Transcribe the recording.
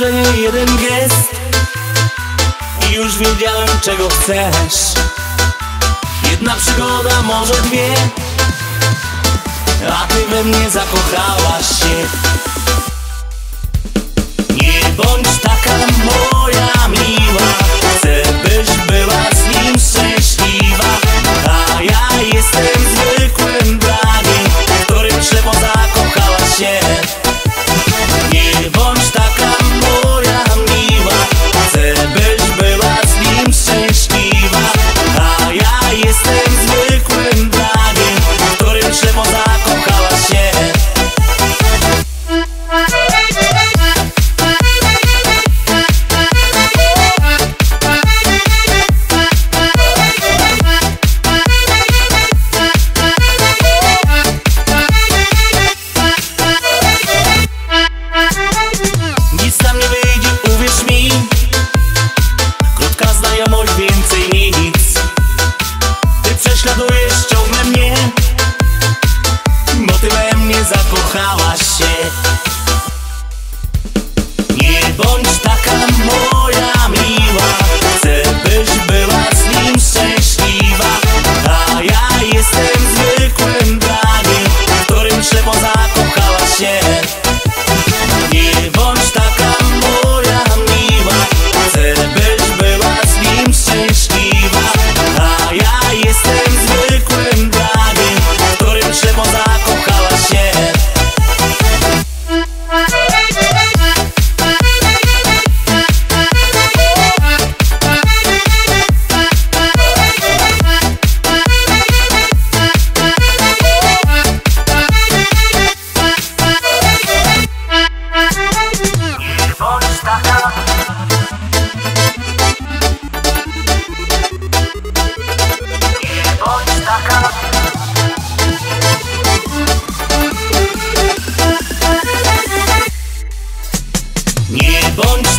spojrzenie, jeden gest. I już wiedziałem czego chcesz. Jedna przygoda, może dwie. A ty we mnie zakochałaś się. Nie bądź taka młoda znajomość, więcej nic. Ty prześladujesz ciągle mnie Bo ty we mnie zakochałaś się. Nie bądź taka moja. Bad